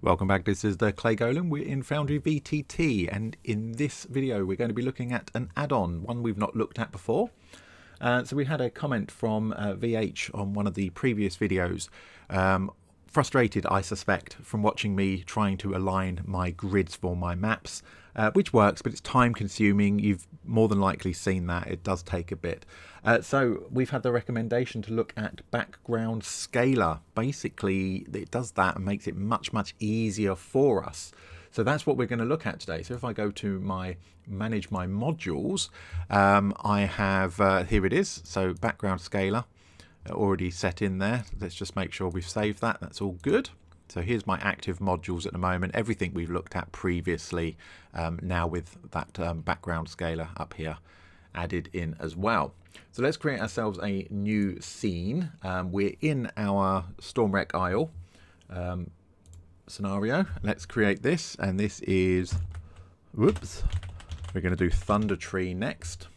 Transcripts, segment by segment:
Welcome back, this is the Clay Golem, we're in Foundry VTT and in this video we're going to be looking at an add-on, one we've not looked at before. Uh, so we had a comment from uh, VH on one of the previous videos, um, frustrated I suspect from watching me trying to align my grids for my maps, uh, which works but it's time consuming, you've more than likely seen that, it does take a bit. Uh, so we've had the recommendation to look at background scaler. Basically, it does that and makes it much, much easier for us. So that's what we're going to look at today. So if I go to my manage my modules, um, I have, uh, here it is. So background scaler uh, already set in there. Let's just make sure we've saved that. That's all good. So here's my active modules at the moment. Everything we've looked at previously um, now with that um, background scaler up here added in as well. So let's create ourselves a new scene. Um, we're in our Stormwreck Isle um, scenario. Let's create this, and this is, whoops, we're going to do Thunder Tree next.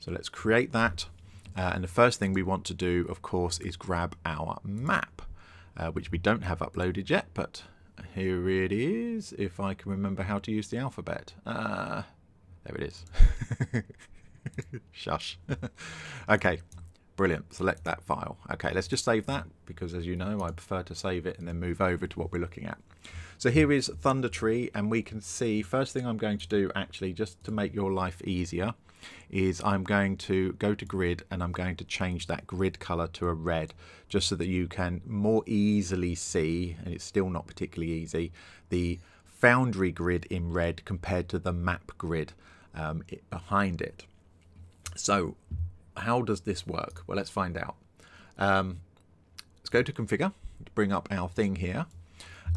So let's create that. Uh, and the first thing we want to do, of course, is grab our map, uh, which we don't have uploaded yet, but here it is, if I can remember how to use the alphabet. Uh, there it is. Shush. okay, brilliant. Select that file. Okay, let's just save that because as you know, I prefer to save it and then move over to what we're looking at. So here is Thunder Tree and we can see, first thing I'm going to do actually, just to make your life easier, is I'm going to go to grid and I'm going to change that grid color to a red just so that you can more easily see, and it's still not particularly easy, the Foundry grid in red compared to the map grid um, it, behind it. So how does this work? Well, let's find out. Um, let's go to configure bring up our thing here.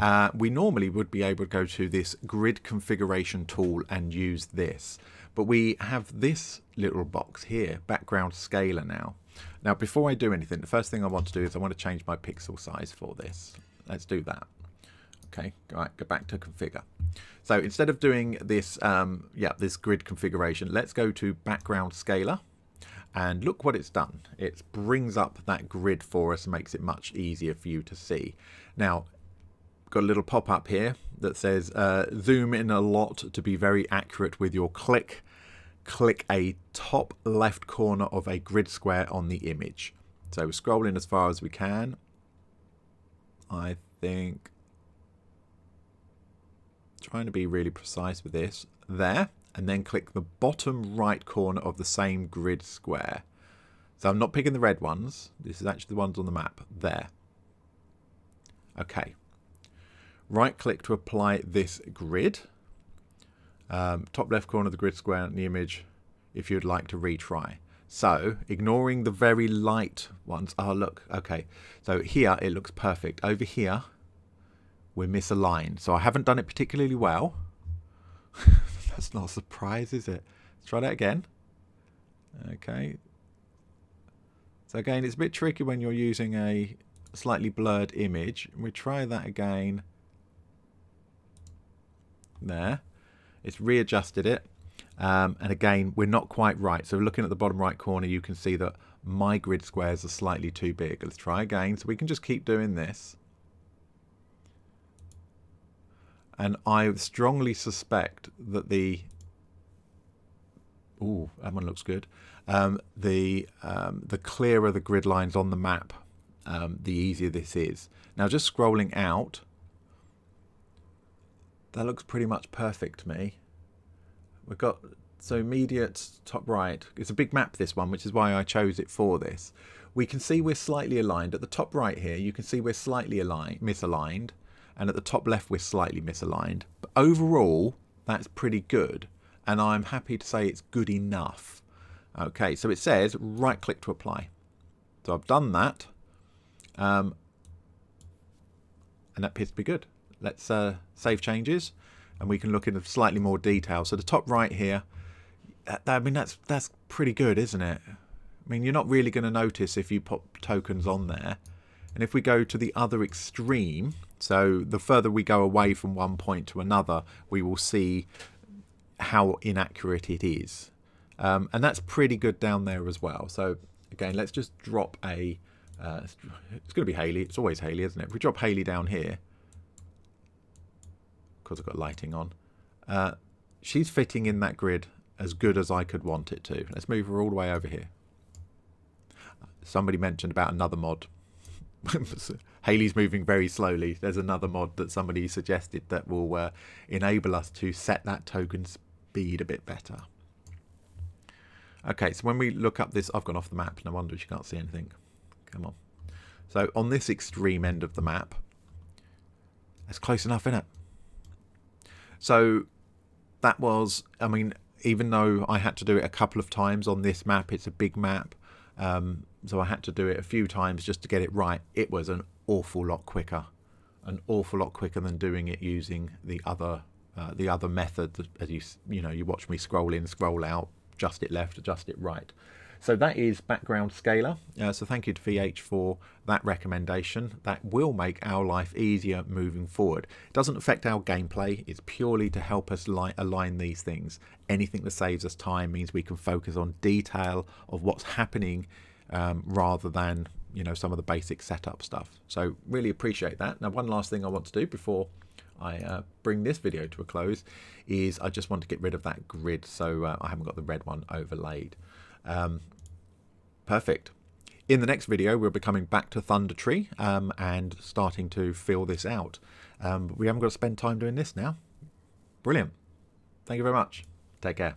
Uh, we normally would be able to go to this grid configuration tool and use this. But we have this little box here, background scaler now. Now, before I do anything, the first thing I want to do is I want to change my pixel size for this. Let's do that. Okay, all right, go back to configure. So instead of doing this, um, yeah, this grid configuration, let's go to background scaler. And look what it's done. It brings up that grid for us makes it much easier for you to see. Now, got a little pop-up here that says uh, zoom in a lot to be very accurate with your click. Click a top left corner of a grid square on the image. So we're scrolling as far as we can. I think trying to be really precise with this, there, and then click the bottom right corner of the same grid square. So I'm not picking the red ones, this is actually the ones on the map, there. Okay. Right click to apply this grid. Um, top left corner of the grid square in the image if you'd like to retry. So, ignoring the very light ones. Oh, look. Okay. So here it looks perfect. Over here, we're misaligned. So I haven't done it particularly well. That's not a surprise, is it? Let's try that again. Okay. So again, it's a bit tricky when you're using a slightly blurred image. We try that again. There. It's readjusted it. Um, and again, we're not quite right. So looking at the bottom right corner, you can see that my grid squares are slightly too big. Let's try again. So we can just keep doing this. and I strongly suspect that the ooh that one looks good. Um, the um, the clearer the grid lines on the map, um, the easier this is. Now just scrolling out, that looks pretty much perfect to me. We've got so immediate top right. It's a big map this one, which is why I chose it for this. We can see we're slightly aligned at the top right here. You can see we're slightly aligned, misaligned and at the top left we're slightly misaligned. But overall, that's pretty good, and I'm happy to say it's good enough. Okay, so it says right click to apply. So I've done that, um, and that appears to be good. Let's uh, save changes, and we can look in slightly more detail. So the top right here, I mean that's that's pretty good, isn't it? I mean you're not really going to notice if you put tokens on there. And if we go to the other extreme, so the further we go away from one point to another, we will see how inaccurate it is. Um, and that's pretty good down there as well. So again, let's just drop a, uh, it's going to be Haley. It's always Haley, isn't it? If we drop Haley down here, because I've got lighting on. Uh, she's fitting in that grid as good as I could want it to. Let's move her all the way over here. Somebody mentioned about another mod. Haley's moving very slowly. There's another mod that somebody suggested that will uh, enable us to set that token speed a bit better. Okay, so when we look up this, I've gone off the map. No wonder she can't see anything. Come on. So on this extreme end of the map, it's close enough, isn't it? So that was, I mean, even though I had to do it a couple of times on this map, it's a big map, um, so I had to do it a few times just to get it right. It was an awful lot quicker, an awful lot quicker than doing it using the other uh, the other method. As you you know, you watch me scroll in, scroll out, adjust it left, adjust it right. So that is background scaler. Uh, so thank you to VH for that recommendation. That will make our life easier moving forward. It doesn't affect our gameplay. It's purely to help us align these things. Anything that saves us time means we can focus on detail of what's happening um, rather than you know some of the basic setup stuff. So really appreciate that. Now one last thing I want to do before I uh, bring this video to a close is I just want to get rid of that grid so uh, I haven't got the red one overlaid. Um, perfect. In the next video, we'll be coming back to Thunder Tree um, and starting to fill this out. Um, we haven't got to spend time doing this now. Brilliant. Thank you very much. Take care.